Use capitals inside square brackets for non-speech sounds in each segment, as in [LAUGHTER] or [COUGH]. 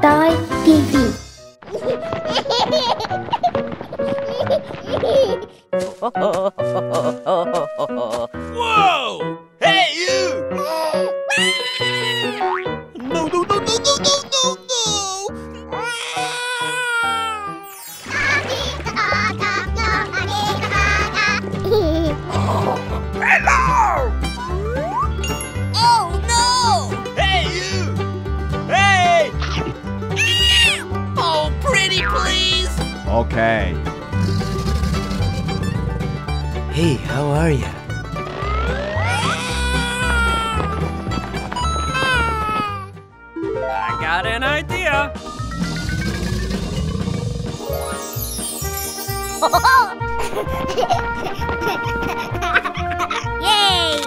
Toy TV [LAUGHS] Okay. Hey, how are you? I got an idea. [LAUGHS] Yay!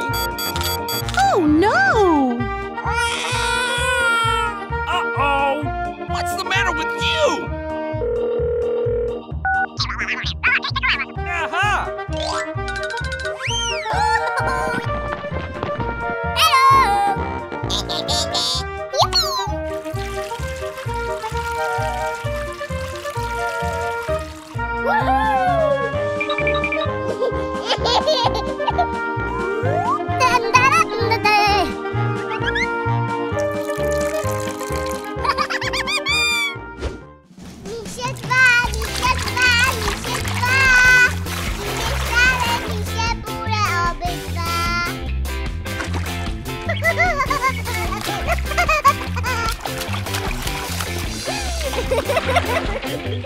Oh no! [LAUGHS] Uh-oh! What's the matter with you? Aha! [LAUGHS] [LAUGHS] Misie [LAUGHS] Yay!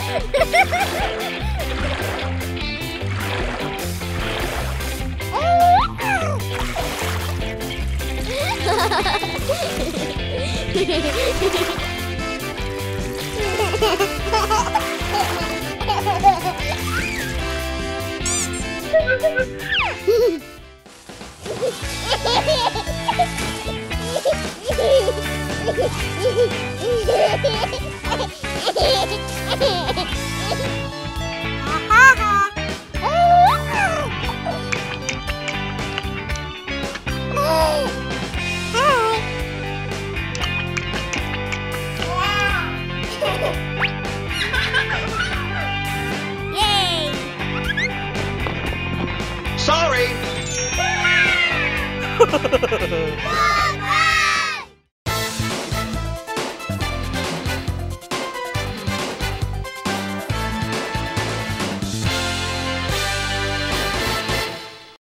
[LAUGHS] Sorry! [LAUGHS]